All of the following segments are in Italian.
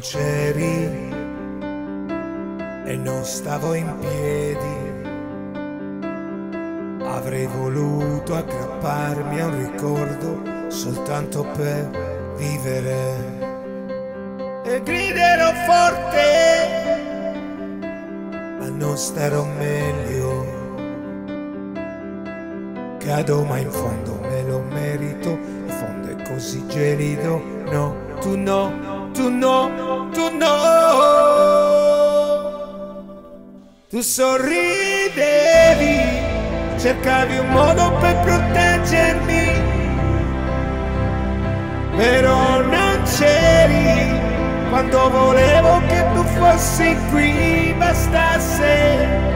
c'eri e non stavo in piedi. Avrei voluto aggrapparmi a un ricordo soltanto per vivere. E griderò forte, ma non starò meglio. Cado ma in fondo me lo merito, in fondo è così gelido, no, tu no, tu no, tu no. Tu sorridevi, cercavi un modo per proteggermi, però non c'eri quando volevo che tu fossi qui, bastasse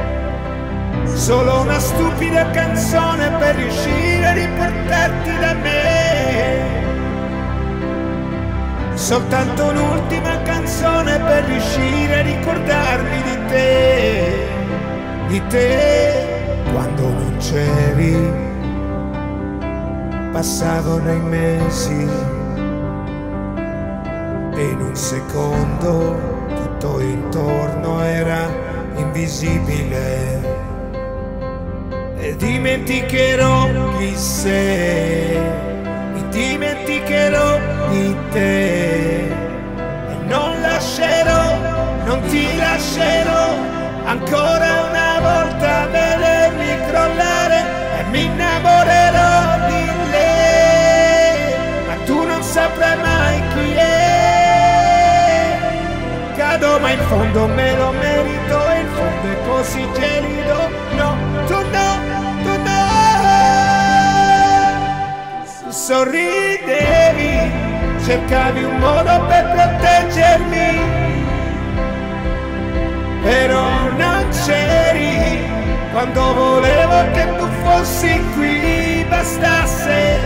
solo una stupida canzone per riuscire a riportarti da me. Soltanto un'ultima canzone per riuscire a ricordarmi di te, di te quando non c'eri. Passavano i mesi. E in un secondo tutto intorno era invisibile. E dimenticherò chi sei, mi dimenticherò di te. E non lascerò, non ti lascerò. Ancora una volta vedermi crollare e mi innamorerò di lei, ma tu non saprai mai chi è. Cado ma in fondo me lo merito in fondo è così gelido, no, tu no, tu no. Sorridevi, cercavi un modo per proteggermi, però non c'eri quando volevo che tu fossi qui, bastasse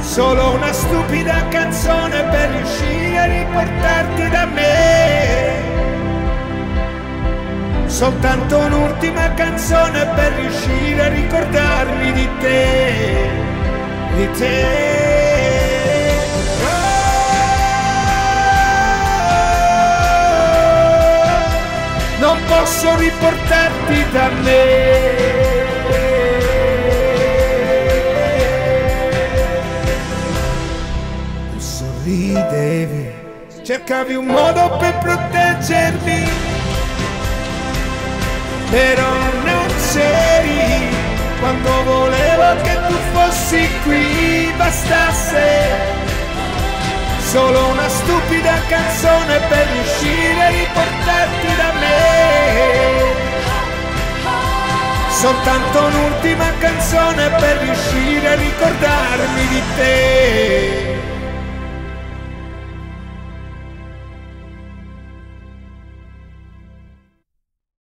solo una stupida canzone per riuscire a riportarti da me. Soltanto un'ultima canzone per riuscire a ricordarmi di te, di te. Non posso riportarti da me. Tu sorridevi, cercavi un modo per proteggermi, però non c'eri quando volevo che tu fossi qui, bastasse solo una stupida soltanto un'ultima canzone per riuscire a ricordarmi di te.